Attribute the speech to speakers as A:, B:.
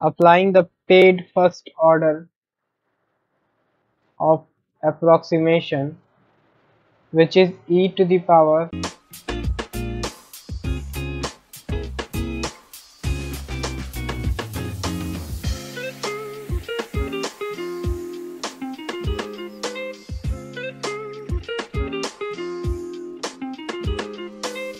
A: applying the paid first order of approximation which is e to the power